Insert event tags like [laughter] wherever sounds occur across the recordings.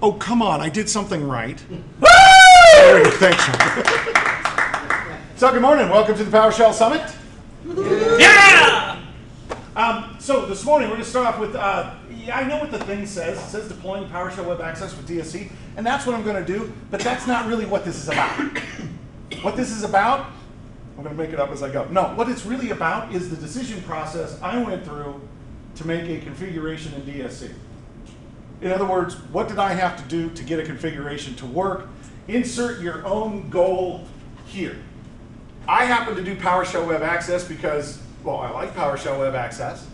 Oh, come on, I did something right. There we go, Thanks. [laughs] So, good morning, welcome to the PowerShell Summit. Yeah! Um, so, this morning, we're going to start off with, uh, yeah, I know what the thing says. It says deploying PowerShell Web Access with DSC, and that's what I'm going to do, but that's not really what this is about. [coughs] What this is about, I'm going to make it up as I go. No, what it's really about is the decision process I went through to make a configuration in DSC. In other words, what did I have to do to get a configuration to work? Insert your own goal here. I happen to do PowerShell Web Access because, well, I like PowerShell Web Access.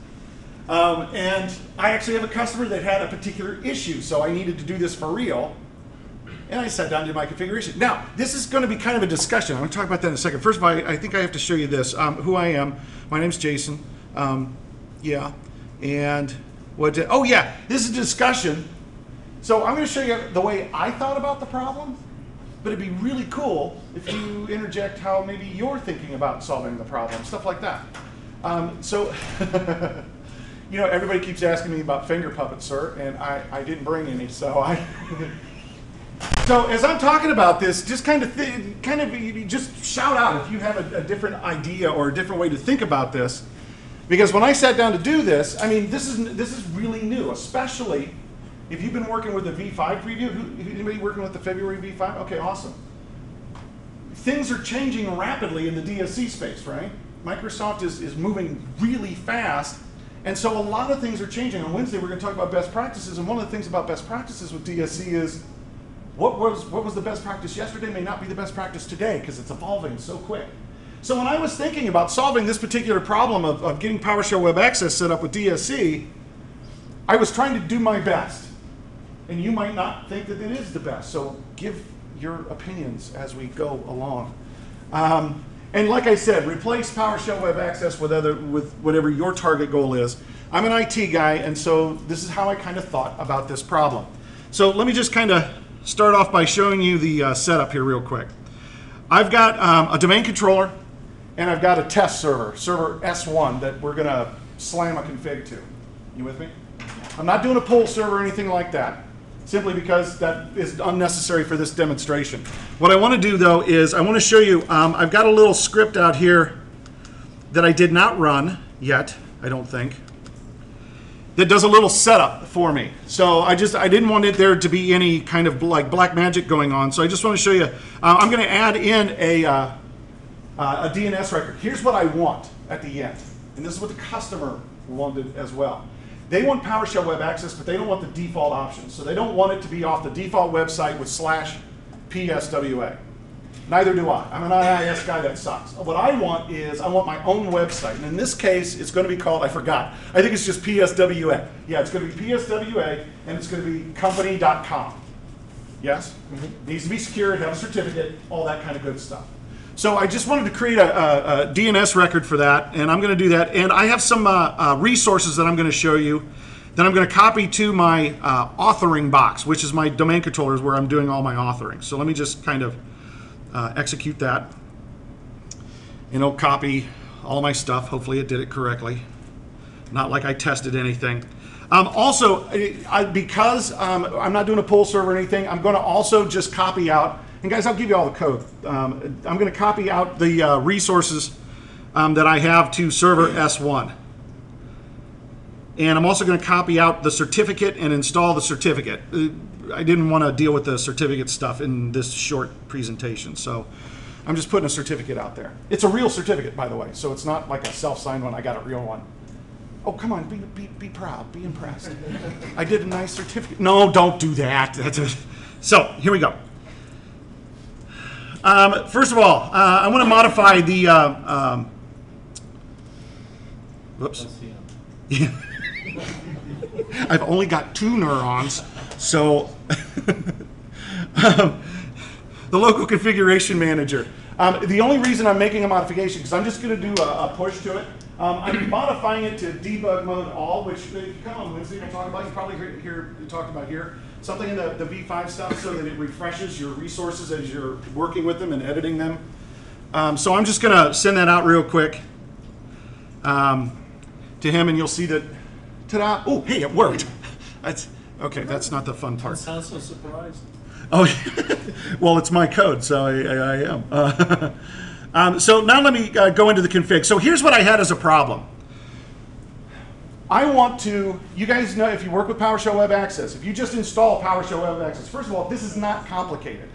Um, and I actually have a customer that had a particular issue, so I needed to do this for real. And I sat down to my configuration. Now, this is going to be kind of a discussion. I'm going to talk about that in a second. First of all, I, I think I have to show you this. Um, who I am. My name's Jason. Um, yeah. And what? Did, oh, yeah. This is a discussion. So I'm going to show you the way I thought about the problem. But it'd be really cool if you interject how maybe you're thinking about solving the problem, stuff like that. Um, so, [laughs] you know, everybody keeps asking me about finger puppets, sir, and I, I didn't bring any, so I. [laughs] So as I'm talking about this, just kind of kind of just shout out if you have a, a different idea or a different way to think about this, because when I sat down to do this, I mean this is this is really new, especially if you've been working with the V5 preview. Who, anybody working with the February V5? Okay, awesome. Things are changing rapidly in the DSC space, right? Microsoft is, is moving really fast, and so a lot of things are changing. On Wednesday, we're going to talk about best practices, and one of the things about best practices with DSC is what was, what was the best practice yesterday may not be the best practice today because it's evolving so quick. So when I was thinking about solving this particular problem of, of getting PowerShell Web Access set up with DSC, I was trying to do my best. And you might not think that it is the best, so give your opinions as we go along. Um, and like I said, replace PowerShell Web Access with, other, with whatever your target goal is. I'm an IT guy, and so this is how I kind of thought about this problem. So let me just kind of start off by showing you the uh, setup here real quick. I've got um, a domain controller and I've got a test server, server S1, that we're going to slam a config to. You with me? I'm not doing a pull server or anything like that, simply because that is unnecessary for this demonstration. What I want to do though is I want to show you, um, I've got a little script out here that I did not run yet, I don't think that does a little setup for me. So I just I didn't want it there to be any kind of like black magic going on. So I just want to show you. Uh, I'm going to add in a uh, uh, a DNS record. Here's what I want at the end, and this is what the customer wanted as well. They want PowerShell Web Access, but they don't want the default options. So they don't want it to be off the default website with slash PSWA. Neither do I. I'm an IIS guy that sucks. What I want is I want my own website. And in this case, it's going to be called, I forgot. I think it's just PSWA. Yeah, it's going to be PSWA and it's going to be company.com. Yes? Mm-hmm. Needs to be secured, have a certificate, all that kind of good stuff. So I just wanted to create a, a, a DNS record for that, and I'm going to do that. And I have some uh, uh, resources that I'm going to show you that I'm going to copy to my uh, authoring box, which is my domain controllers where I'm doing all my authoring. So let me just kind of uh, execute that. And it'll copy all my stuff. Hopefully it did it correctly. Not like I tested anything. Um, also, I, because um, I'm not doing a pull server or anything, I'm going to also just copy out, and guys, I'll give you all the code. Um, I'm going to copy out the uh, resources um, that I have to server S1. And I'm also going to copy out the certificate and install the certificate. Uh, I didn't want to deal with the certificate stuff in this short presentation, so I'm just putting a certificate out there. It's a real certificate, by the way, so it's not like a self-signed one. I got a real one. Oh, come on, be, be, be proud, be impressed. I did a nice certificate. No, don't do that. That's a, so here we go. Um, first of all, uh, I want to modify the. Uh, um, whoops. Yeah. [laughs] I've only got two neurons, so [laughs] um, the local configuration manager. Um, the only reason I'm making a modification, because I'm just going to do a, a, push to it, um, I'm [coughs] modifying it to debug mode all, which if you come on Wednesday, we'll talk about, you probably hear, hear talked about here, something in the, the V5 stuff so that it refreshes your resources as you're working with them and editing them. Um, so I'm just going to send that out real quick um, to him, and you'll see that Ta-da! Oh, hey, it worked. [laughs] That's Okay, that's not the fun part. Sounds so surprised. Oh, [laughs] well, it's my code, so I, I, I am. Uh, [laughs] um, so now let me uh, go into the config. So here's what I had as a problem. I want to, you guys know if you work with PowerShell Web Access, if you just install PowerShell Web Access, first of all, this is not complicated.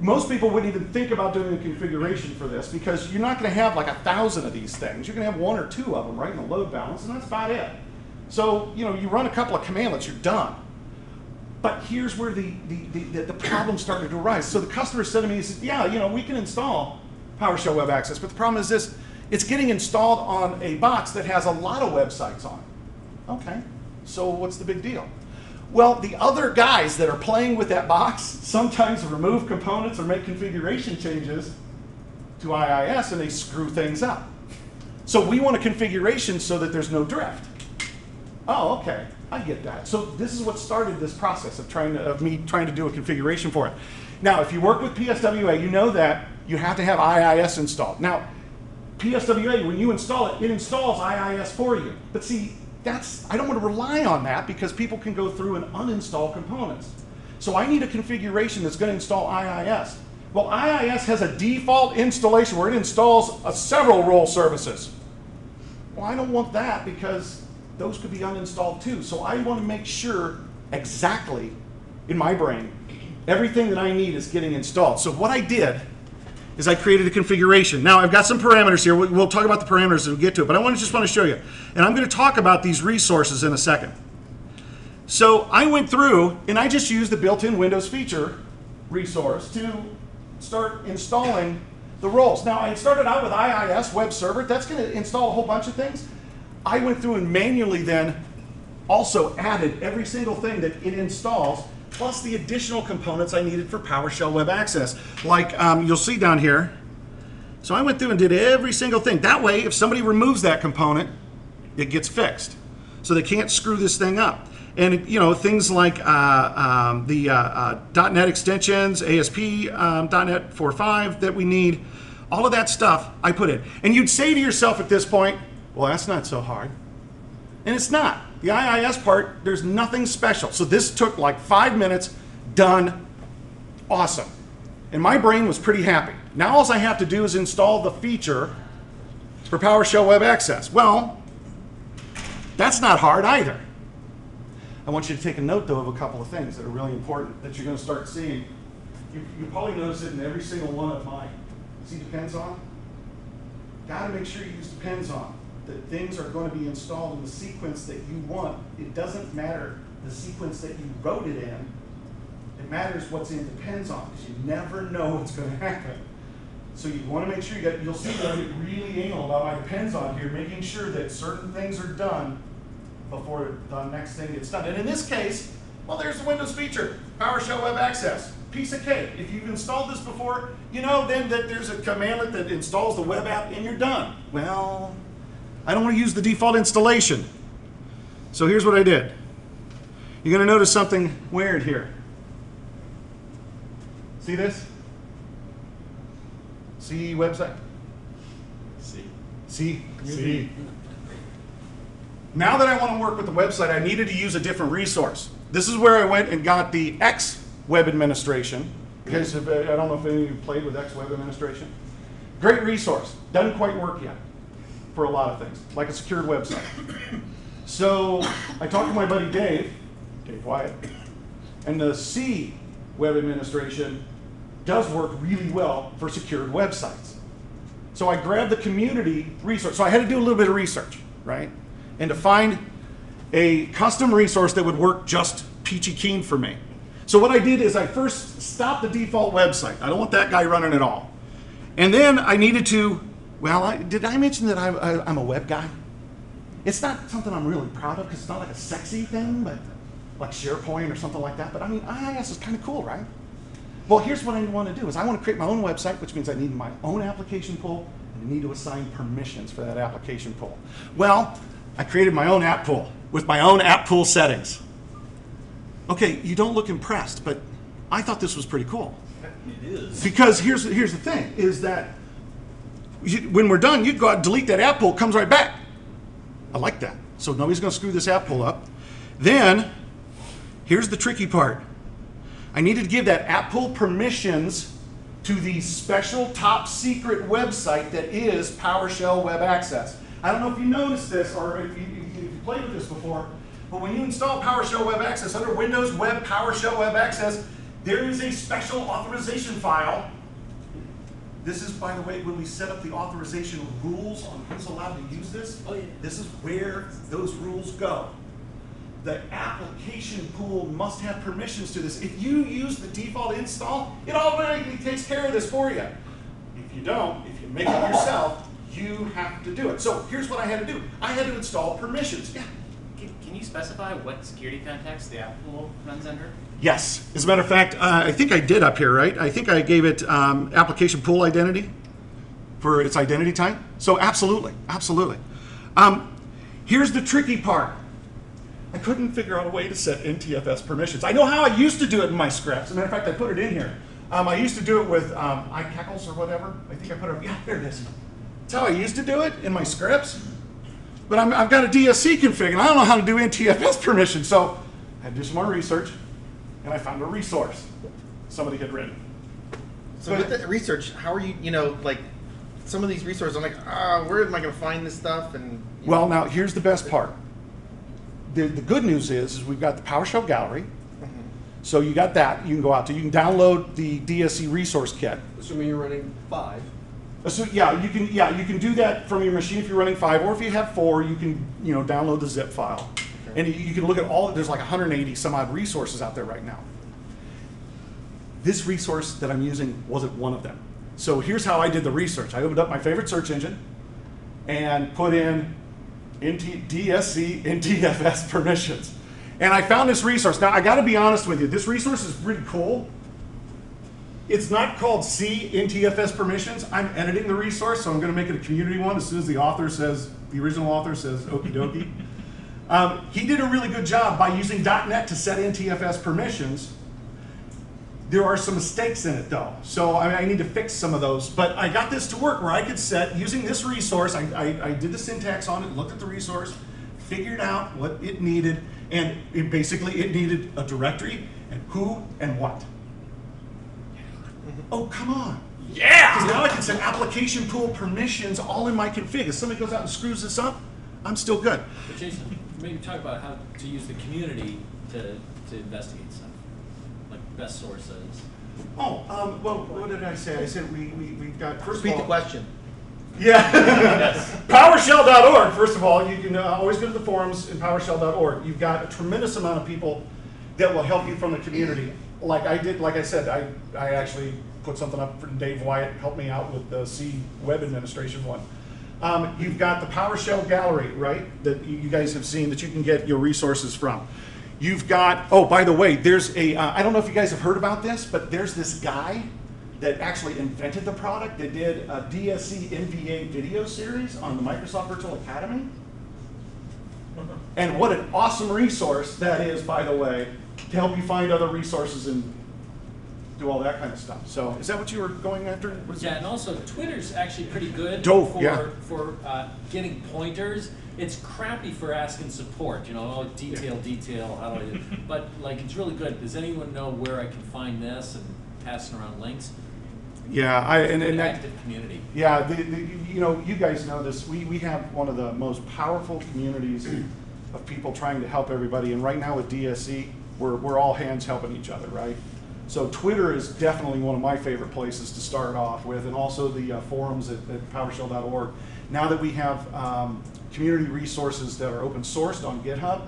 Most people wouldn't even think about doing a configuration for this because you're not going to have like a thousand of these things. You're going to have one or two of them, right, in the load balance, and that's about it. So, you know, you run a couple of commandlets, you're done. But here's where the, the, the, the, the problem started to arise. So the customer said to me, he said, yeah, you know, we can install PowerShell Web Access, but the problem is this, it's getting installed on a box that has a lot of websites on it. Okay, so what's the big deal? Well, the other guys that are playing with that box [laughs] sometimes remove components or make configuration changes to IIS and they screw things up. So we want a configuration so that there's no drift. Oh, okay, I get that. So this is what started this process of trying to, of me trying to do a configuration for it. Now, if you work with PSWA, you know that you have to have IIS installed. Now, PSWA, when you install it, it installs IIS for you. But see, that's I don't want to rely on that because people can go through and uninstall components. So I need a configuration that's going to install IIS. Well, IIS has a default installation where it installs uh, several role services. Well, I don't want that because those could be uninstalled too. So I want to make sure exactly in my brain everything that I need is getting installed. So what I did is I created a configuration. Now I've got some parameters here. We- We'll talk about the parameters as we get to it, but I want to just want to show you. And I'm going to talk about these resources in a second. So I went through and I just used the built-in Windows feature resource to start installing the roles. Now I started out with IIS web server. That's going to install a whole bunch of things. I went through and manually then also added every single thing that it installs, plus the additional components I needed for PowerShell Web Access. Like um, you'll see down here. So I went through and did every single thing. That way, if somebody removes that component, it gets fixed. So they can't screw this thing up. And you know things like uh, um, the uh, uh, .NET extensions, ASP um, .NET 4.5 that we need, all of that stuff I put in. And you'd say to yourself at this point, well, that's not so hard. And it's not. The IIS part, there's nothing special. So this took like five minutes, done, awesome. And my brain was pretty happy. Now all I have to do is install the feature for PowerShell Web Access. Well, that's not hard either. I want you to take a note though of a couple of things that are really important that you're going to start seeing. You, you probably notice it in every single one of mine. See depends on? Got to make sure you use depends on. That things are going to be installed in the sequence that you want. It doesn't matter the sequence that you wrote it in. It matters what's in depends on because you never know what's going [laughs] to happen. So you want to make sure you get, you'll see that I get really anal about my depends on here, making sure that certain things are done before the next thing gets done. And in this case, well, there's the Windows feature, PowerShell Web Access, piece of cake. If you've installed this before, you know then that there's a commandlet that installs the web app and you're done. Well, I don't want to use the default installation. So here's what I did. You're going to notice something weird here. See this? See website? See. See? See. Now that I want to work with the website, I needed to use a different resource. This is where I went and got the X Web Administration. Guys uh, I don't know if any of you played with X Web Administration. Great resource. Doesn't quite work yet for a lot of things, like a secured website. So I talked to my buddy Dave, Dave Wyatt, and the C Web Administration does work really well for secured websites. So I grabbed the community resource. So I had to do a little bit of research, right? And to find a custom resource that would work just peachy keen for me. So what I did is I first stopped the default website. I don't want that guy running at all. And then I needed to, well, I, did I mention that I, I, I'm a web guy? It's not something I'm really proud of because it's not like a sexy thing, but like SharePoint or something like that. But I mean, IIS is kind of cool, right? Well, here's what I want to do is I want to create my own website, which means I need my own application pool and I need to assign permissions for that application pool. Well, I created my own app pool with my own app pool settings. Okay, you don't look impressed, but I thought this was pretty cool. It is. Because here's here's the thing: is that you, when we're done, you go out and delete that app pool, comes right back. I like that. So nobody's going to screw this app pool up. Then here's the tricky part. I needed to give that app pool permissions to the special top secret website that is PowerShell Web Access. I don't know if you noticed this or if you, if you played with this before, but when you install PowerShell Web Access under Windows Web PowerShell Web Access, there is a special authorization file. This is, by the way, when we set up the authorization rules on who's allowed to use this. Oh, yeah. This is where those rules go the application pool must have permissions to this. If you use the default install, it automatically takes care of this for you. If you don't, if you make it yourself, you have to do it. So here's what I had to do. I had to install permissions. Yeah. Can, can you specify what security context the app pool runs under? Yes. As a matter of fact, uh, I think I did up here, right? I think I gave it um, application pool identity for its identity type. So absolutely, absolutely. Um, here's the tricky part. I couldn't figure out a way to set NTFS permissions. I know how I used to do it in my scripts. As a matter of fact, I put it in here. Um, I used to do it with um, icacls or whatever. I think I put it, yeah, there it is. That's how I used to do it in my scripts. But I'm, I've got a DSC config, and I don't know how to do NTFS permissions. So I do some more research, and I found a resource somebody had written. So with the research, how are you? You know, like some of these resources, I'm like, ah, where am I going to find this stuff? And you Well, now here's the best part. The, the good news is, is we've got the PowerShell gallery. So you got that. You can go out to. You can download the DSC resource kit. Assuming you're running five. So yeah, you can yeah you can do that from your machine if you're running five, or if you have four, you can you know download the zip file, and you- you can look at all. There's like 180 some odd resources out there right now. This resource that I'm using wasn't one of them. So here's how I did the research. I opened up my favorite search engine, and put in NT, DSC NTFS [laughs] permissions, and I found this resource. Now I got to be honest with you, this resource is pretty cool. It's not called C NTFS permissions. I'm editing the resource, so I'm going to make it a community one as soon as the author says, the original author says, okie dokie. Um, he did a really good job by using .NET to set NTFS permissions. There are some mistakes in it though, so I, I need to fix some of those. But I got this to work where I could set, using this resource, I, I, I did the syntax on it, looked at the resource, figured out what it needed, and it basically it needed a directory and who and what. Oh, come on. Yeah! Because now I can set application pool permissions all in my config. If somebody goes out and screws this up, I'm still good. Jason, maybe talk about how to use the community to, to investigate stuff. Like best sources. Oh, um, well, what did I say? I said we, we, we've got, first of all. the question. Yeah. [laughs] PowerShell.org, first of all, you can uh, always go to the forums in PowerShell.org. You've got a tremendous amount of people that will help you from the community. Like I did, like I said, I, I actually put something up for Dave Wyatt, helped me out with the C web administration one. Um, you've got the PowerShell gallery, right, that you guys have seen that you can get your resources from. You've got, oh, by the way, there's a. Uh, I don't know if you guys have heard about this, but there's this guy that actually invented the product that did a DSC MVA video series on the Microsoft Virtual Academy. [laughs] And what an awesome resource that is, by the way, to help you find other resources and do all that kind of stuff. So, is that what you were going after? Was Yeah, and also Twitter's actually pretty good Dope, for yeah. for uh, getting pointers. It's crappy for asking support, you know, oh, detail, detail, how do I do? [laughs] But like, it's really good. Does anyone know where I can find this and passing around links? Yeah, I, and, and An that, active community. Yeah, the, the, you know, you guys know this. We, we have one of the most powerful communities of people trying to help everybody. And right now with DSC, we're, we're all hands helping each other, right? So Twitter is definitely one of my favorite places to start off with, and also the uh, forums at, at PowerShell.org. Now that we have um, community resources that are open sourced on GitHub,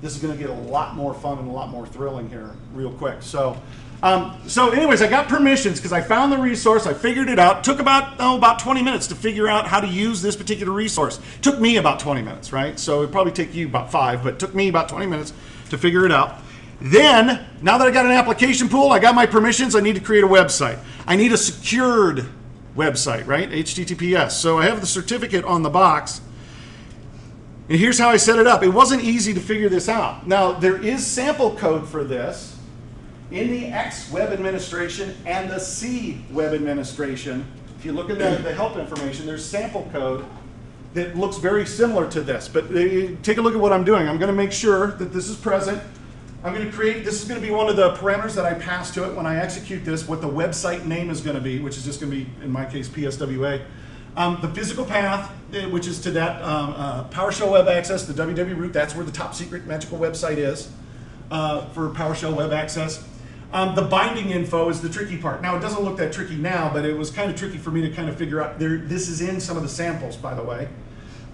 this is going to get a lot more fun and a lot more thrilling here, real quick. So, um, so anyways, I got permissions because I found the resource, I figured it out. Took about oh about 20 minutes to figure out how to use this particular resource. Took me about 20 minutes, right? So it probably take you about five, but took me about 20 minutes to figure it out. Then, now that I got an application pool, I got my permissions, I need to create a website. I need a secured website, right? HTTPS. So I have the certificate on the box. And here's how I set it up. It wasn't easy to figure this out. Now, there is sample code for this in the X web administration and the C web administration. If you look at the, the help information, there's sample code that looks very similar to this. But uh, take a look at what I'm doing. I'm going to make sure that this is present. I'm going to create, this is going to be one of the parameters that I pass to it when I execute this, what the website name is going to be, which is just going to be, in my case, PSWA. Um, the physical path, eh, which is to that um, uh, PowerShell Web Access, the www root, that's where the top secret magical website is uh, for PowerShell Web Access. Um, the binding info is the tricky part. Now, it doesn't look that tricky now, but it was kind of tricky for me to kind of figure out. There, this is in some of the samples, by the way.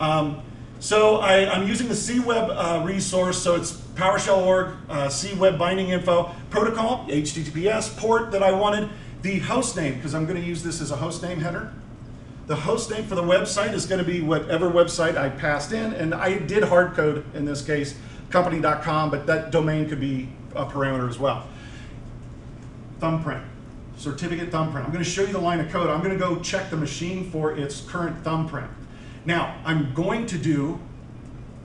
Um, so I, I'm using the CWeb uh, resource, so it's PowerShell org, uh, CWeb binding info, protocol, HTTPS, port that I wanted, the host name, because I'm going to use this as a host name header. The host name for the website is going to be whatever website I passed in, and I did hard code in this case, company.com, but that domain could be a parameter as well. Thumbprint, certificate thumbprint. I'm going to show you the line of code. I'm going to go check the machine for its current thumbprint. Now, I'm going to do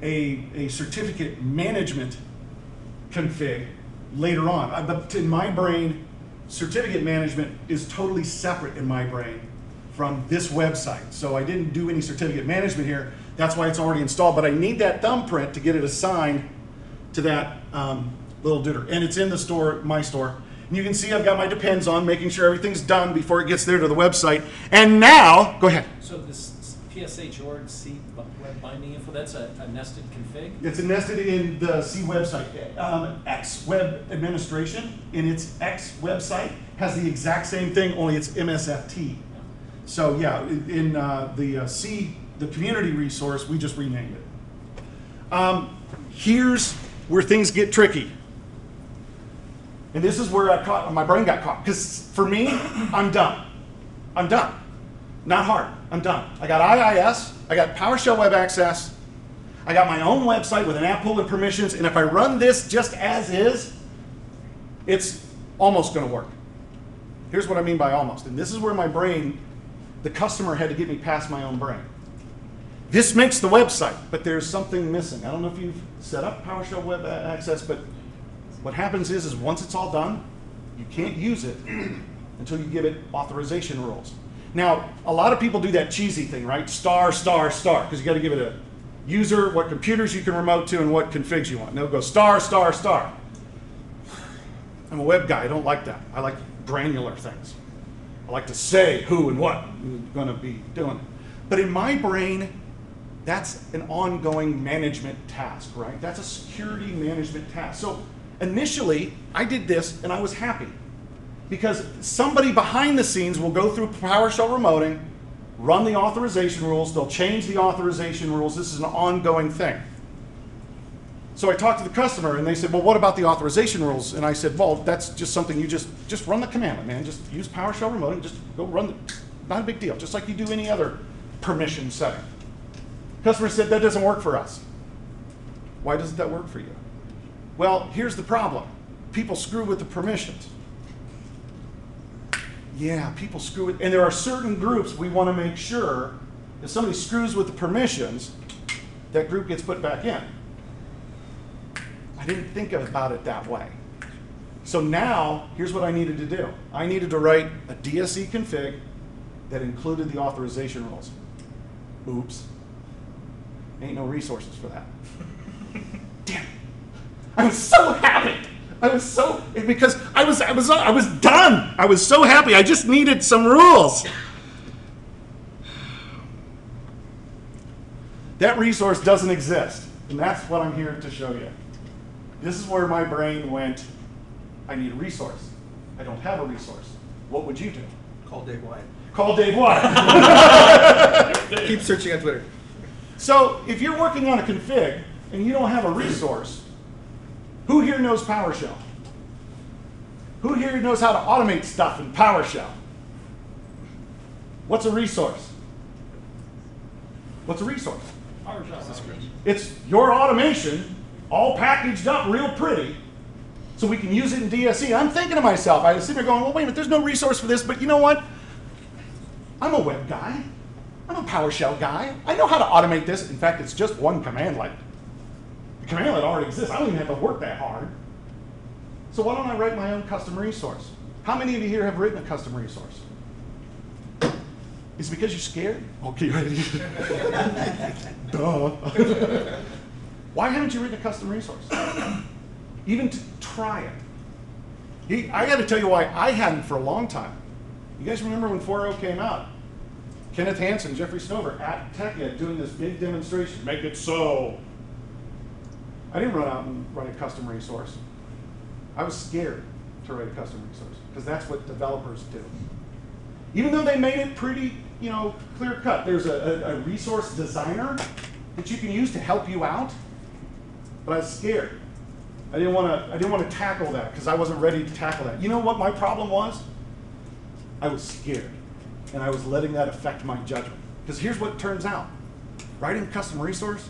a, a certificate management config later on. Uh, But in my brain, certificate management is totally separate in my brain from this website. So I didn't do any certificate management here. That's why it's already installed. But I need that thumbprint to get it assigned to that um, little duder. And it's in the store, my store. And you can see I've got my depends on, making sure everything's done before it gets there to the website. And now, go ahead. So this PSH org C web binding info, that's a, a nested config? It's nested in the C website. Um, X Web Administration in its X website has the exact same thing, only it's MSFT. So yeah, in uh, the uh, C, the community resource, we just renamed it. Um, here's where things get tricky. And this is where I caught, my brain got caught. Because for me, I'm done. I'm done. Not hard. I'm done. I got IIS, I got PowerShell Web Access, I got my own website with an app pool and permissions, and if I run this just as is, it's almost going to work. Here's what I mean by almost. And this is where my brain, the customer had to get me past my own brain. This makes the website, but there's something missing. I don't know if you've set up PowerShell Web Access, but what happens is, is once it's all done, you can't use it [clears throat] until you give it authorization rules. Now, a lot of people do that cheesy thing, right? Star, star, star, because you got to give it a user, what computers you can remote to, and what configs you want. No, go star, star, star. I'm a web guy. I don't like that. I like granular things. I like to say who and what I'm going to be doing. It. But in my brain, that's an ongoing management task, right? That's a security management task. So initially, I did this and I was happy because somebody behind the scenes will go through PowerShell remoting, run the authorization rules, they'll change the authorization rules. This is an ongoing thing. So I talked to the customer and they said, well, what about the authorization rules? And I said, well, that's just something you just, just run the commandlet, man. Just use PowerShell remoting, just go run the, not a big deal, just like you do any other permission setting. Customer said, that doesn't work for us. Why doesn't that work for you? Well, here's the problem. People screw with the permissions. Yeah, people screw with, and there are certain groups we want to make sure if somebody screws with the permissions, that group gets put back in. I didn't think about it that way. So now, here's what I needed to do. I needed to write a DSC config that included the authorization rules. Oops. Ain't no resources for that. [laughs] Damn. I'm so happy. I was so because I was I was I was done. I was so happy. I just needed some rules. That resource doesn't exist, and that's what I'm here to show you. This is where my brain went. I need a resource. I don't have a resource. What would you do? Call Dave Wyatt. Call Dave Wyatt. Keep searching on Twitter. So if you're working on a config and you don't have a resource, who here knows PowerShell? Who here knows how to automate stuff in PowerShell? What's a resource? What's a resource? PowerShell. It's your automation all packaged up real pretty so we can use it in DSC. I'm thinking to myself, I was sitting there going, well, wait a minute, there's no resource for this, but you know what? I'm a web guy. I'm a PowerShell guy. I know how to automate this. In fact, it's just one commandlet. The commandlet already exists. I don't even have to work that hard. So why don't I write my own custom resource? How many of you here have written a custom resource? Is it because you're scared? Okay, [laughs] ready. Duh. [laughs] Why haven't you written a custom resource? even to try it. I got to tell you why I hadn't for a long time. You guys remember when 4.0 came out? Kenneth Hansen, Jeffrey Snover at TechEd doing this big demonstration. Make it so. I didn't run out and write a custom resource. I was scared to write a custom resource because that's what developers do. Even though they made it pretty, you know, clear cut. There's a, a, a resource designer that you can use to help you out. But I was scared. I didn't want to. I didn't want to tackle that because I wasn't ready to tackle that. You know what my problem was? I was scared, and I was letting that affect my judgment. Because here's what turns out: writing custom resource,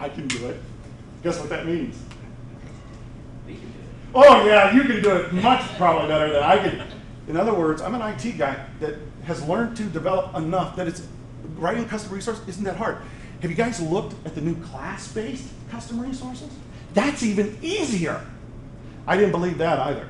I can do it. Guess what that means? We can do it. Oh yeah, you can do it much probably better than I can. In other words, I'm an IT guy that has learned to develop enough that it's writing custom resource isn't that hard. Have you guys looked at the new class-based custom resources? That's even easier. I didn't believe that either.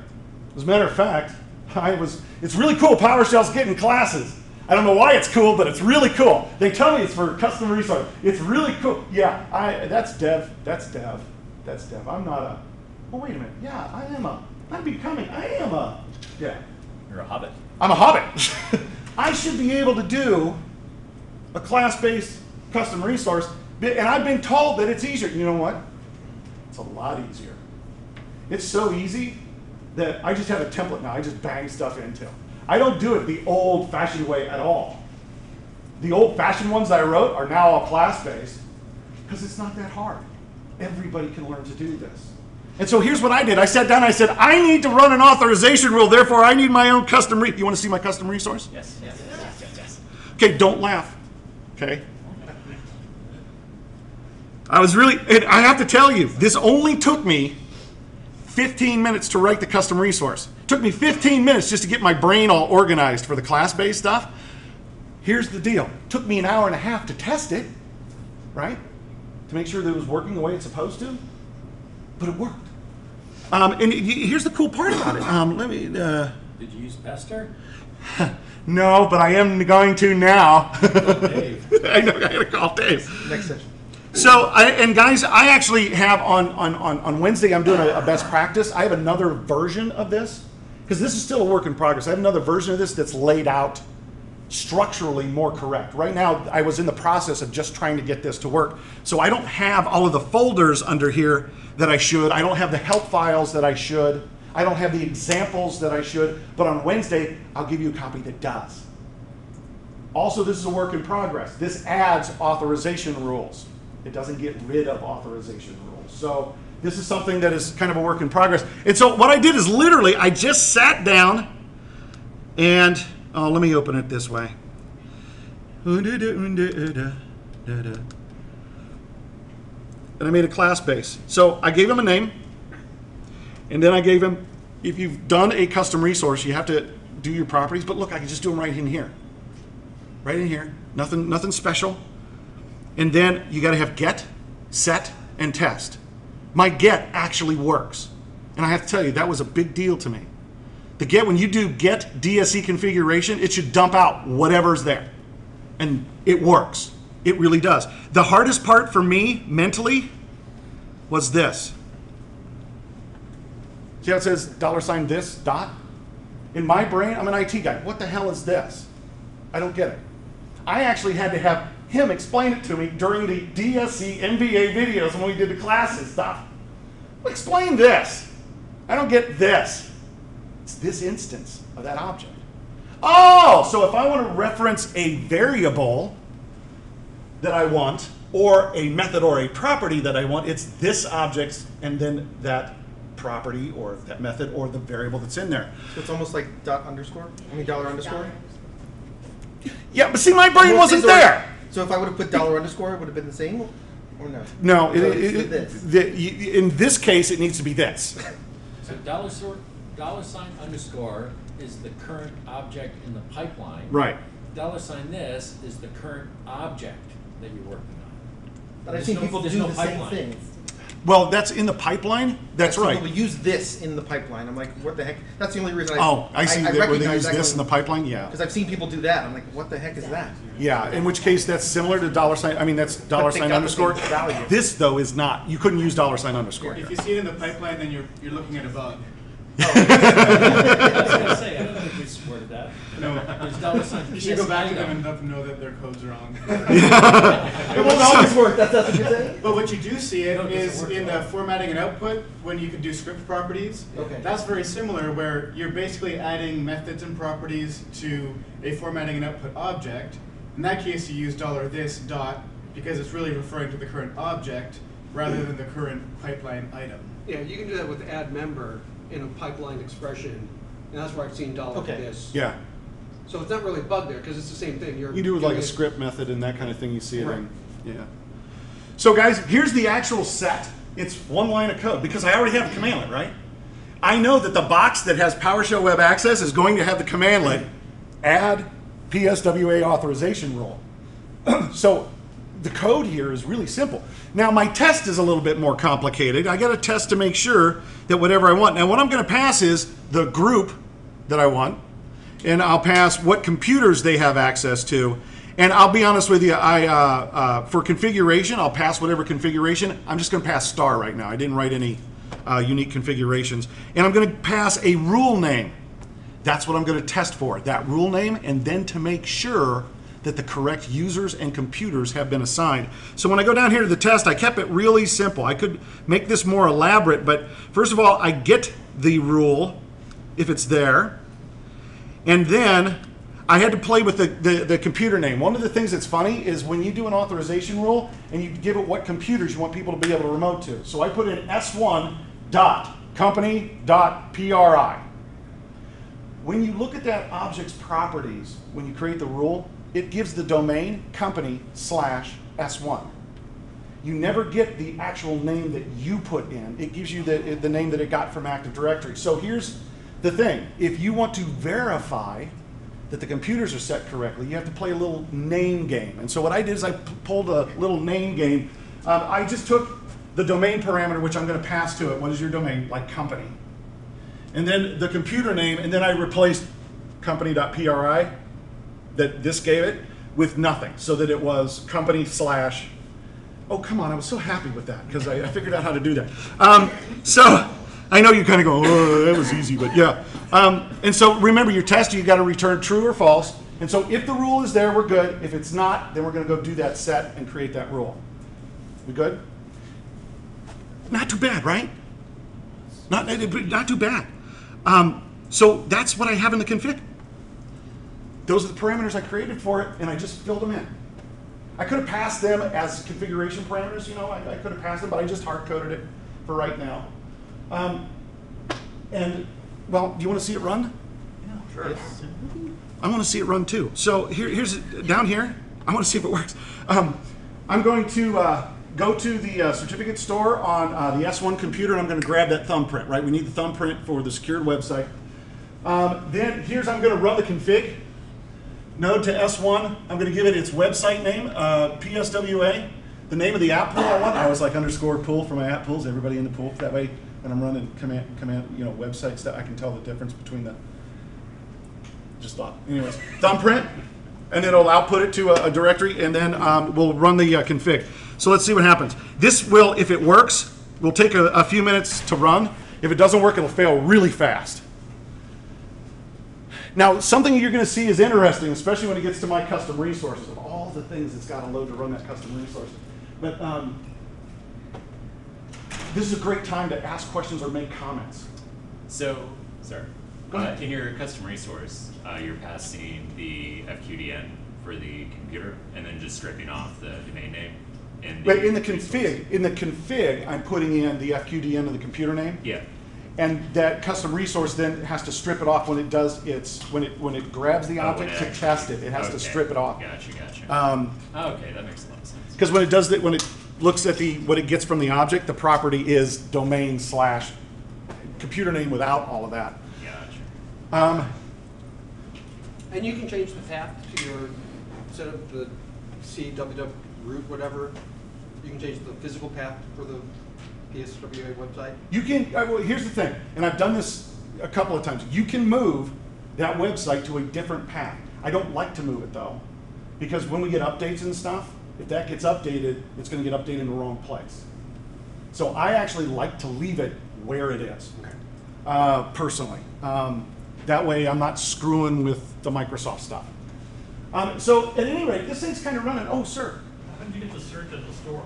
As a matter of fact, I was. It's really cool. PowerShell's getting classes. I don't know why it's cool, but it's really cool. They tell me it's for custom resource. It's really cool. Yeah, I. That's dev. That's dev. That's dev. I'm not a. Oh wait a minute. Yeah, I am a. I'm becoming. I am a. Yeah. You're a hobbit. I'm a hobbit. [laughs] I should be able to do a class-based custom resource, and I've been told that it's easier. You know what? It's a lot easier. It's so easy that I just have a template now. I just bang stuff into. I don't do it the old-fashioned way at all. The old-fashioned ones I wrote are now all class-based because it's not that hard. Everybody can learn to do this. And so here's what I did. I sat down. I said, I need to run an authorization rule. Therefore, I need my own custom. Re- you want to see my custom resource? Yes, yes, yes, yes, yes, yes. Okay, don't laugh. Okay. I was really, and I have to tell you, this only took me 15 minutes to write the custom resource. It took me 15 minutes just to get my brain all organized for the class-based stuff. Here's the deal. It took me an hour and a half to test it, right? To make sure that it was working the way it's supposed to. But it worked. Um, and y- y- here's the cool part about it. Um, let me. Uh, Did you use Pester? [laughs] no, but I am going to now. Dave. [laughs] I know. I gotta call Dave. Next session. So, I, and guys, I actually have on, on, on, on Wednesday, I'm doing a, a best practice. I have another version of this, because this is still a work in progress. I have another version of this that's laid out structurally more correct. Right now, I was in the process of just trying to get this to work. So I don't have all of the folders under here that I should. I don't have the help files that I should. I don't have the examples that I should. But on Wednesday, I'll give you a copy that does. Also, this is a work in progress. This adds authorization rules. It doesn't get rid of authorization rules. So this is something that is kind of a work in progress. And so what I did is literally I just sat down and oh, let me open it this way. And I made a class base. So I gave him a name, and then I gave him, if you've done a custom resource, you have to do your properties. But look, I can just do them right in here right in here. Nothing, nothing special. And then you got to have get, set, and test. My get actually works, and I have to tell you that was a big deal to me. The get when you do get DSC configuration, it should dump out whatever's there, and it works. It really does. The hardest part for me mentally was this. See how it says dollar sign this dot? In my brain, I'm an IT guy. What the hell is this? I don't get it. I actually had to have him explain it to me during the DSC MVA videos when we did the classes stuff. Explain this. I don't get this. It's this instance of that object. Oh, so if I want to reference a variable that I want, or a method or a property that I want, it's this object and then that property or that method or the variable that's in there. So it's almost like dot underscore. I mean dollar underscore. Yeah, but see, my brain wasn't there. So if I would have put dollar underscore, it would have been the same, or no? No, it, So it, it's it- this. the- y- in this case, it needs to be this. [laughs] So dollar sort, dollar sign underscore is the current object in the pipeline. Right. Dollar sign this is the current object that you're working on. But I've seen no- people do no the same thing. Well, that's in the pipeline. That's Some right. people use this in the pipeline. I'm like, what the heck? That's the only reason I. Oh, I see that where they use this in the pipeline. Yeah. Because I've seen people do that. I'm like, what the heck is that? Yeah, in which case that's similar to dollar sign, I mean, that's dollar they sign got the underscore. same value. This, though, is not. You couldn't use dollar sign underscore If here. you see it in the pipeline, then you're, you're looking at a bug. [laughs] Oh. [laughs] I was gonna say, I don't think we supported that. No, There's dollar signs. you should go back to them and let them know that their code's wrong. [laughs] It won't always work. That's, that's what you're saying? But what you do see No, it it doesn't is work in well. the formatting and output, when you can do script properties. Okay. That's very similar, where you're basically adding methods and properties to a formatting and output object. In that case, you use dollar $this dot, because it's really referring to the current object, rather than the current pipeline item. Yeah, you can do that with add member in a pipeline expression, and that's where I've seen dollar Okay. this. Yeah, So it's not really a bug there, because it's the same thing, you're. you do with like a doing it- script method and that kind of thing, you see it in, Right. yeah. So guys, here's the actual set. It's one line of code, because I already have the commandlet, right? I know that the box that has PowerShell Web Access is going to have the commandlet add PSWA authorization rule. [clears throat] so the code here is really simple. Now my test is a little bit more complicated. I got to test to make sure that whatever I want. Now what I'm going to pass is the group that I want, and I'll pass what computers they have access to. And I'll be honest with you, I uh, uh, for configuration, I'll pass whatever configuration. I'm just going to pass star right now. I didn't write any uh, unique configurations, and I'm going to pass a rule name. That's what I'm going to test for, that rule name, and then to make sure that the correct users and computers have been assigned. So when I go down here to the test, I kept it really simple. I could make this more elaborate, but first of all, I get the rule if it's there, and then I had to play with the, the, the computer name. One of the things that's funny is when you do an authorization rule and you give it what computers you want people to be able to remote to. So I put in S1 dot company dot PRI. When you look at that object's properties, when you create the rule, it gives the domain company slash S1. You never get the actual name that you put in. It gives you the, the name that it got from Active Directory. So here's the thing. If you want to verify that the computers are set correctly, you have to play a little name game. And so what I did is I pulled a little name game. Um, I just took the domain parameter, which I'm going to pass to it. What is your domain? Like company and then the computer name, and then I replaced company.pri that this gave it with nothing, so that it was company slash. Oh come on! I was so happy with that because I, I figured out how to do that. Um, so I know you kind of go, oh, that was easy, but yeah. Um, and so remember, your test you got to return true or false. And so if the rule is there, we're good. If it's not, then we're going to go do that set and create that rule. We good? Not too bad, right? Not, not too bad. Um, so that's what I have in the config. Those are the parameters I created for it, and I just filled them in. I could have passed them as configuration parameters, you know, I, I could have passed them, but I just hard coded it for right now. Um, and, well, do you want to see it run? Yeah, Sure. I want to see it run too. So here, here's down here. I want to see if it works. Um, I'm going to uh, go to the uh, certificate store on uh, the S1 computer, and I'm going to grab that thumbprint. Right, we need the thumbprint for the secured website. Um, then here's I'm going to run the config node to S1. I'm going to give it its website name, uh, PSWA. The name of the app pool I want. I always like underscore pool for my app pools. Everybody in the pool. That way, when I'm running command, command, you know, websites, that I can tell the difference between the just thought. Anyways, thumbprint, and it'll output it to a, a directory, and then um, we'll run the uh, config. So let's see what happens. This will, if it works, will take a, a few minutes to run. If it doesn't work, it'll fail really fast. Now, something you're going to see is interesting, especially when it gets to my custom resources, of all the things it's got to load to run that custom resource. But um, this is a great time to ask questions or make comments. So, sorry. Go Uh, in your custom resource, uh, you're passing the FQDN for the computer and then just stripping off the domain name. In But in the resource. config, in the config, I'm putting in the FQDN of the computer name. Yeah. And that custom resource then has to strip it off when it does its, when it, when it grabs the Oh, object it to test it, it has to strip it off. Gotcha, gotcha. Um, Oh, okay, that makes a lot of sense. because when it does that, when it looks at the, what it gets from the object, the property is domain slash computer name without all of that. Gotcha. Um, And you can change the path to your, set up the C, www root, whatever. You can change the physical path for the PSWA website? You can, uh, well, here's the thing, and I've done this a couple of times. You can move that website to a different path. I don't like to move it though, because when we get updates and stuff, if that gets updated, it's gonna get updated in the wrong place. So I actually like to leave it where it is, uh, personally. Um, that way I'm not screwing with the Microsoft stuff. Um, so at any rate, this thing's kind of running. Oh, sir. How did you get the search at the store?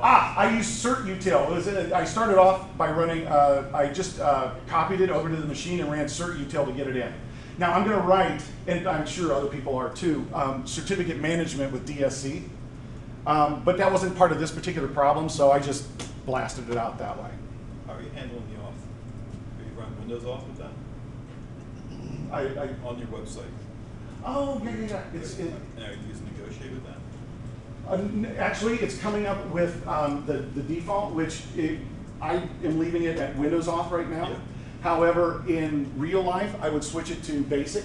Ah, I use CertUtil. It was in- I started off by running, uh, I just uh, copied it over to the machine and ran CertUtil to get it in. Now I'm going to write, and I'm sure other people are too, um, certificate management with DSC. Um, but that wasn't part of this particular problem, so I just blasted it out that way. How are you handling the auth? Are you running Windows auth with that I, I, on your website? oh, yeah, yeah, yeah. It's, it, And are you using Negotiate with that? Uh, Actually, it's coming up with um, the, the default, which it, I am leaving it at Windows auth right now. Yeah. However, in real life, I would switch it to basic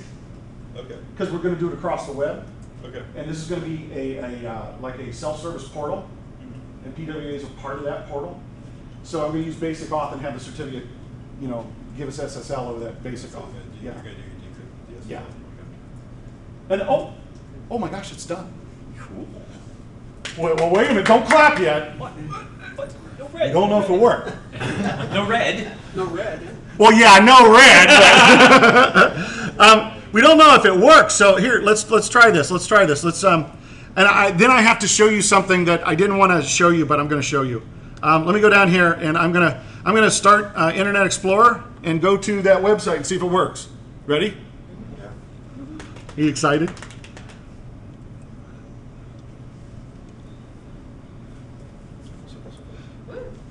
Okay, because we're going to do it across the web. Okay. And this is going to be a, a uh, like a self-service portal, Mhm. and PWA is a part of that portal. So I'm going to use basic auth and have the certificate, you know, give us SSL over that basic auth. Yeah. gonna do your decrypt DSL? Yeah. Okay. And oh, oh my gosh, it's done. Cool. Wait, well, wait a minute! Don't clap yet. What? What? No You red. don't know if it worked. No red. No red. Well, yeah, no red. But [laughs] [laughs] um, we don't know if it works. So here, let's let's try this. Let's try this. Let's um, and I then I have to show you something that I didn't want to show you, but I'm going to show you. Um, let me go down here and I'm gonna I'm gonna start uh, Internet Explorer and go to that website and see if it works. Ready? Yeah. Are you excited?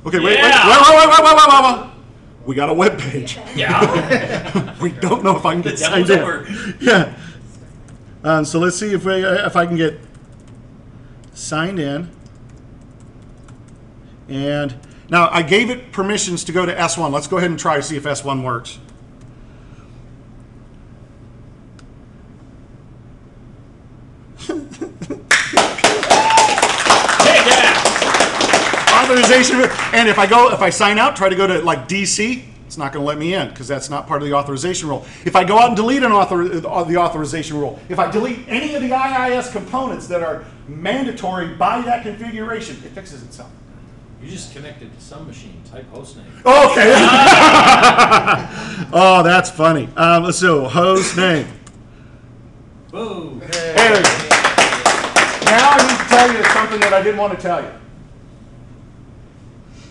Okay, wait, yeah. wait, wait, wait, wait, wait, wait, wait, wait. We got a web page. Yeah. [laughs] we don't know if I can get [laughs] signed in. Yeah. Um, so let's see if we if I can get signed in. And now I gave it permissions to go to S1. Let's go ahead and try to see if S1 works. Take that. authorization and if i go if i sign out try to go to like dc it's not going to let me in because that's not part of the authorization rule. If i go out and delete an author uh, the authorization rule if i delete any of the iis components that are mandatory by that configuration it fixes itself. You just connected to some machine, type hostname. okay. [laughs] Oh that's funny. Um, let's do host name Boom. We now i need to tell you something that i didn't want to tell you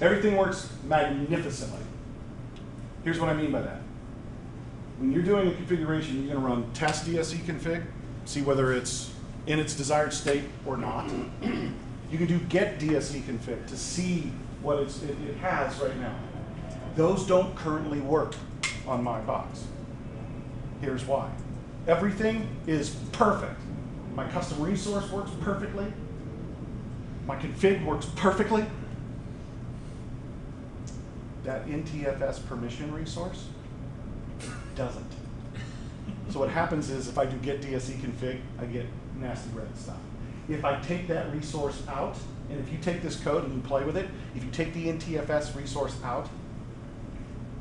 everything works magnificently Here's what I mean by that. When you're doing a configuration, you're going to run test DSC config, see whether it's in its desired state or not. You can do get DSC config to see what it, it has right now. Those don't currently work on my box. Here's why. Everything is perfect. My custom resource works perfectly. My config works perfectly that NTFS permission resource doesn't. So what happens is if I do get DSC config, I get nasty red stuff. If I take that resource out, and if you take this code and you play with it, if you take the NTFS resource out,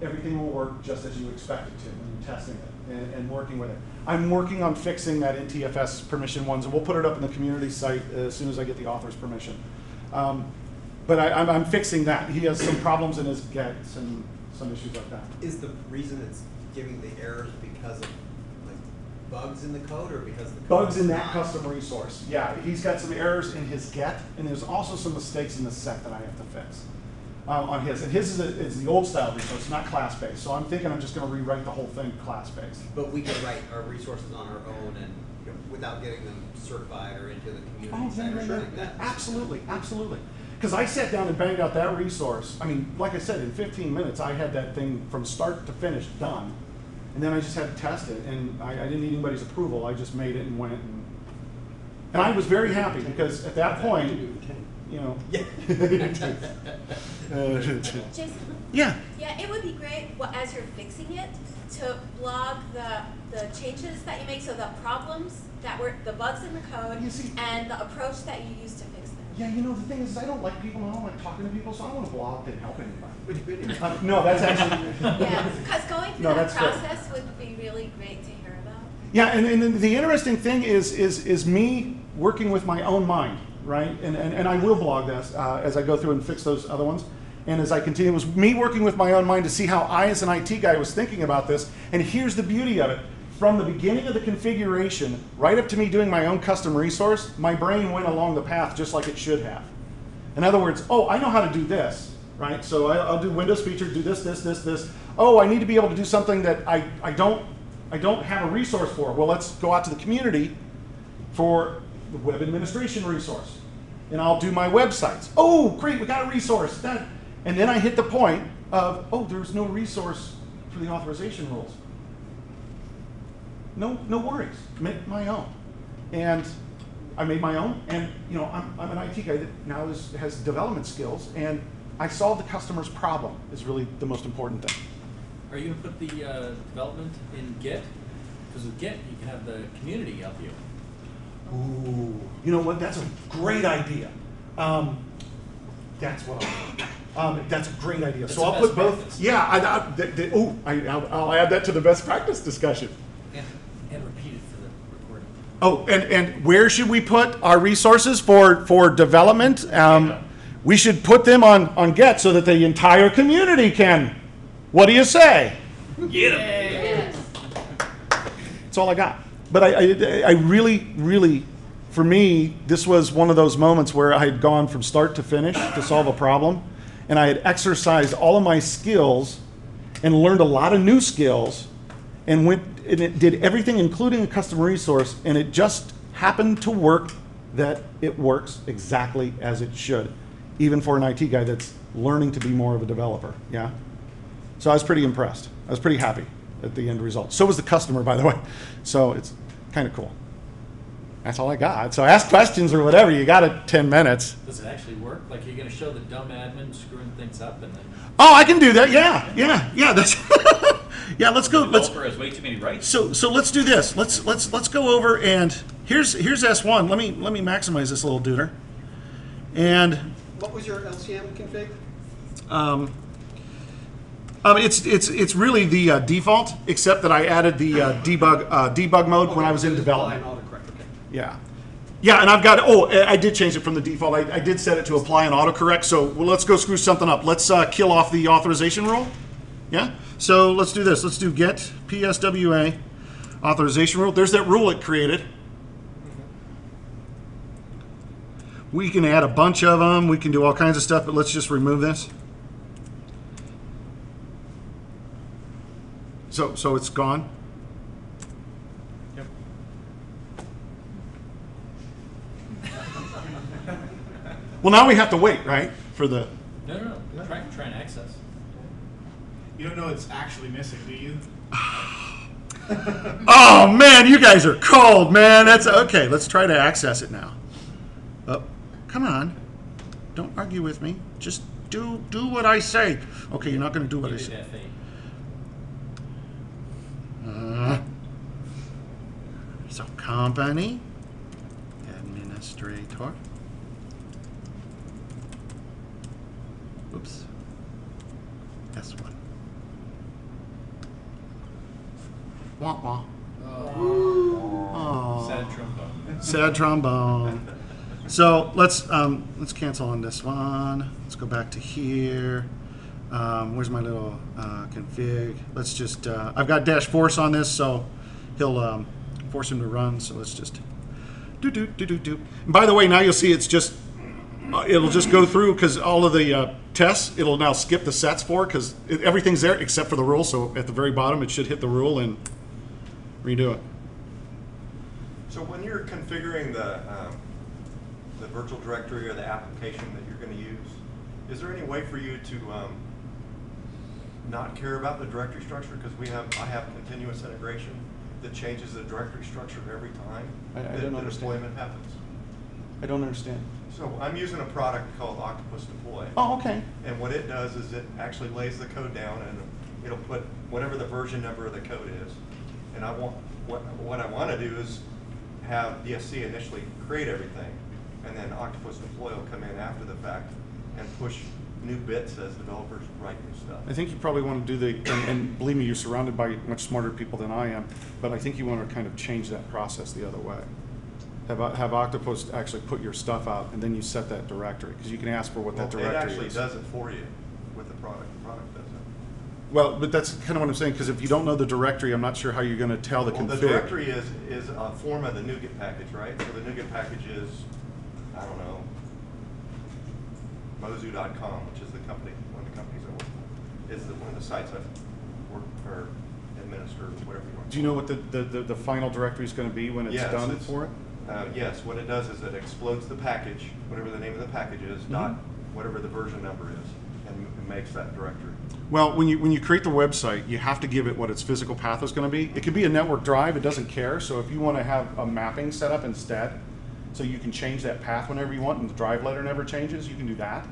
everything will work just as you expect it to when you're testing it and, and working with it. I'm working on fixing that NTFS permission ones, and we'll put it up in the community site as soon as I get the author's permission. Um, but I, I'm, I'm fixing that. He has some problems in his gets and some issues like that. Is the reason it's giving the errors because of like bugs in the code or because the Bugs in that custom resource. Yeah, he's got some errors in his get, and there's also some mistakes in the set that I have to fix um, on his. And his is, a, is the old style resource, not class based. So I'm thinking I'm just going to rewrite the whole thing class based. But we can write our resources on our own and you know, without getting them certified or into the community Oh, yeah, site yeah, or yeah. something like that. Absolutely, absolutely. Because I sat down and banged out that resource. I mean, like I said, in 15 minutes, I had that thing from start to finish done. And then I just had to test it, and I, I didn't need anybody's approval. I just made it and went. And, and I was very happy because at that point, you know. Uh, Jason, [laughs] yeah. yeah, it would be great wha- as you're fixing it to blog the the changes that you make, so the problems that were the bugs in the code and the approach that you use to fix them. Yeah, you know, the thing is, I don't like people, and I don't like talking to people, so I don't want to blog and help anybody. Uh, [laughs] no, that's actually. [laughs] Yeah, because going through No, that that's fair. process would be really great to hear about. Yeah, and, and the interesting thing is, is, is me working with my own mind, right? And, and, and I will blog this uh, as I go through and fix those other ones. And as I continue, it was me working with my own mind to see how I, as an IT guy, was thinking about this. And here's the beauty of it. From the beginning of the configuration, right up to me doing my own custom resource, my brain went along the path just like it should have. In other words, oh, I know how to do this, right? So I, I'll do Windows feature, do this, this, this, this. Oh, I need to be able to do something that I, I don't I don't have a resource for. Well, let's go out to the community for the web administration resource, and I'll do my websites. Oh, great, we got a resource. That, and then I hit the point of oh, there's no resource for the authorization rules. No, no worries. Make my own. And I made my own, and you know, I'm, I'm an IT guy that now is, has development skills, and I solved the customer's problem is really the most important thing. Are you gonna put the uh, development in Git? Because with Git, you can have the community help you. Ooh, you know what? That's a great idea. Um, that's what I'll, um, that's a great idea. That's so I'll put both. practice. Yeah, I, I, th- th- ooh, I, I'll, I'll add that to the best practice discussion. And, and repeat it for the recording. Oh, and, and where should we put our resources for, for development? Um, we should put them on, on Git so that the entire community can. What do you say? GitHub. Yes. That's all I got. But I, I, I really, really, for me, this was one of those moments where I had gone from start to finish to solve a problem, and I had exercised all of my skills and learned a lot of new skills, and went and it did everything, including a custom resource, and it just happened to work that it works exactly as it should, even for an IT guy that's learning to be more of a developer. Yeah. So I was pretty impressed. I was pretty happy at the end result. So was the customer, by the way. So it's kind of cool. That's all I got. So ask questions or whatever. You got it 10 minutes. Does it actually work? Like, you're gonna show the dumb admin screwing things up and then, Oh, I can do that. Yeah, yeah, yeah. That's [laughs] yeah. Let's go. Let's has way too many rights. so so let's do this. Let's let's let's go over and here's here's S one. Let me let me maximize this little duder. And What was your LCM config? Um, um, it's it's it's really the uh, default, except that I added the uh, debug uh, debug mode when I was in Okay, development. apply and autocorrect, okay. Yeah, yeah, and I've got. Oh, I did change it from the default. I, I did set it to apply and autocorrect. So well, let's go screw something up. Let's uh, kill off the authorization rule. Yeah. So let's do this. Let's do get PSWA authorization rule. There's that rule it created. We can add a bunch of them. We can do all kinds of stuff, but let's just remove this. So, so it's gone? Well, now we have to wait, right, for the, no, no, no, try, try and access. You don't know it's actually missing, do you? [laughs] oh man, you guys are cold, man. That's, okay, let's try to access it now. Oh, come on. Don't argue with me. Just do, do what I say. Okay, you're not gonna do what I say. Uh, so company, administrator. Oops. S one. Wah wah. Oh. Sad trombone. Sad trombone. So let's um, let's cancel on this one. Let's go back to here. Um, where's my little uh, config? Let's just. Uh, I've got dash force on this, so he'll um, force him to run. So let's just do do do do do. And by the way, now you'll see it's just. Uh, it'll just go through because all of the uh, tests. It'll now skip the sets for because everything's there except for the rule. So at the very bottom, it should hit the rule and redo it. So when you're configuring the, um, the virtual directory or the application that you're gonna use, is there any way for you to, um, not care about the directory structure? Because we have, I have continuous integration that changes the directory structure every time I- I that don't the understand. deployment happens. I don't understand. So I'm using a product called Octopus Deploy. Oh, okay. And what it does is it actually lays the code down and it'll put whatever the version number of the code is. And I want, what, what I want to do is have DSC initially create everything. and then Octopus Deploy will come in after the fact and push new bits as developers write new stuff. I think you probably want to do the, and, and believe me, you're surrounded by much smarter people than I am, but I think you want to kind of change that process the other way. Have, have Octopus actually put your stuff out, and then you set that directory, because you can ask for what that Well, directory is. It actually does it for you with the product, the product does it. Well, but that's kind of what I'm saying, because if you don't know the directory, I'm not sure how you're going to tell the Well, the config. directory is, is a form of the NuGet package, right? So the NuGet package is, I don't know, Mozu.com, which is the company, one of the companies I work for, is the, one of the sites I work, or administer, whatever you want. Do you know what the, the, the, the final directory is going to be when it's Yes, done it's- for it? Uh, yes, what it does is it explodes the package, whatever the name of the package is, Mm-hmm. dot, whatever the version number is, and it makes that directory. Well, when you, when you create the website, you have to give it what its physical path is going to be. It could be a network drive, it doesn't care. So if you want to have a mapping set up instead, so you can change that path whenever you want and the drive letter never changes, you can do that.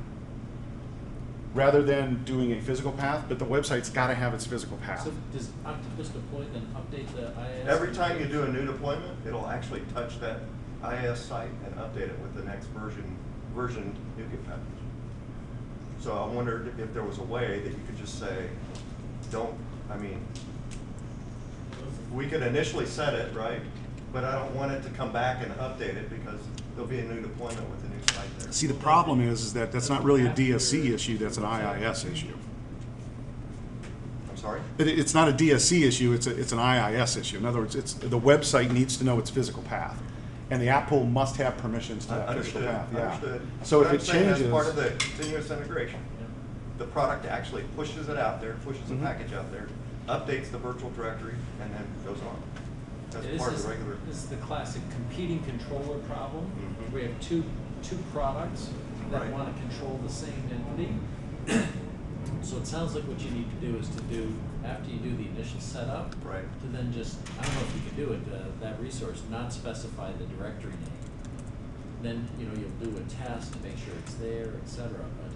Rather than doing a physical path, but the website's got to have its physical path. So does Octopus Deploy then update the IIS? Every time you do a new deployment, it'll actually touch that IIS site and update it with the next version, version NuGet package. So I wondered if there was a way that you could just say, don't, I mean, we could initially set it, right? But I don't want it to come back and update it because there'll be a new deployment with a new site there. See, the problem is, is that that's not really a DSC issue, that's an IIS issue. I'm sorry? It, it's not a DSC issue, it's a, it's an IIS issue. In other words, it's, the website needs to know its physical path. And the app pool must have permissions to that physical Understood, path, yeah. understood. So But if I'm it saying changes. As part of the continuous integration, the product actually pushes it out there, pushes the Mhm. package out there, updates the virtual directory, and then goes on. That's This part of is- the regular. This is the classic competing controller problem. Mhm. We have two, two products that Right. want to control the same entity. [clears throat] So it sounds like what you need to do is to do, after you do the initial setup. Right. To then just, I don't know if you can do it, uh, that resource, not specify the directory name. Then, you know, you'll do a test to make sure it's there, et cetera, but.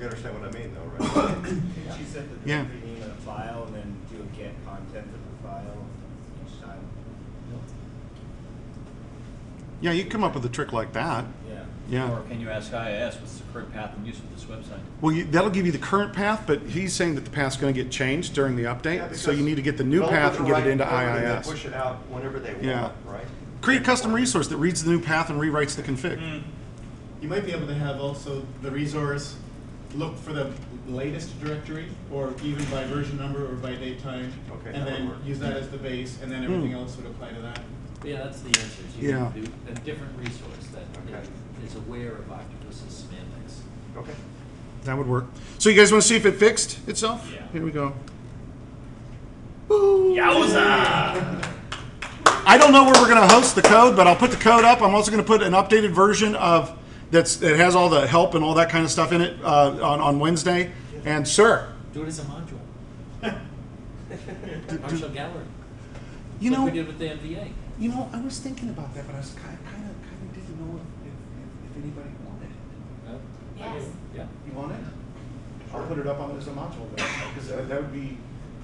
You understand what I mean, though, right? [coughs] Did you set the Yeah. directory name of the file and then do a get content of the file each time? Yeah, you come up with a trick like that. Yeah. Yeah. Or can you ask IIS, what's the current path and use of this website? Well, you, that'll give you the current path, but he's saying that the path's going to get changed during the Yeah, update. So you because need to get the new developers path and are get it writing into code and they IIS. Push it out whenever they Yeah. want, right? Create a custom resource that reads the new path and rewrites the config. Hmm. You might be able to have also the resource look for the latest directory, or even by version number or by date time. Okay, And that would then work. use that as the base, and then everything Hmm. else would apply to that. Yeah, that's the answer, is you Yeah. need a different resource that Okay. is aware of Octopus's semantics. Okay. That would work. So you guys want to see if it fixed itself? Yeah. Here we go. Yowza! I don't know where we're going to host the code, but I'll put the code up. I'm also going to put an updated version of that's that has all the help and all that kind of stuff in it uh, on on Wednesday. And sir, Do it as a module. [laughs] PowerShell gallery. you Like know, we did with the MVA. you know, I was thinking about that, but I was kind of kind of kind of didn't know if, if, if anybody wanted it. Uh, Yes. Yeah. You want it? I'll put it up on as a module then, because that that would be,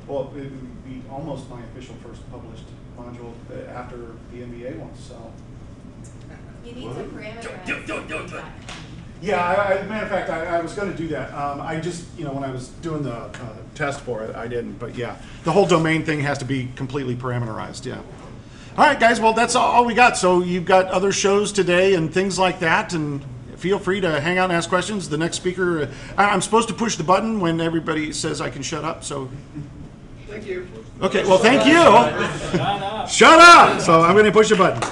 well, it would be almost my official first published module uh, after the MVA one, so. You need to parameterize. Don't- don't- don't- don't. Yeah, I, I, matter of fact, I, I was gonna do that. Um, I just, you know, when I was doing the, uh, test for it, I didn't, but yeah. The whole domain thing has to be completely parameterized, yeah. All right, guys, well, that's all, all we got. So you've got other shows today and things like that, and feel free to hang out and ask questions. The next speaker, uh, I, I'm supposed to push the button when everybody says I can shut up, so. Thank you. Okay, well, thank you. Shut up. Shut up! So I'm gonna push the button.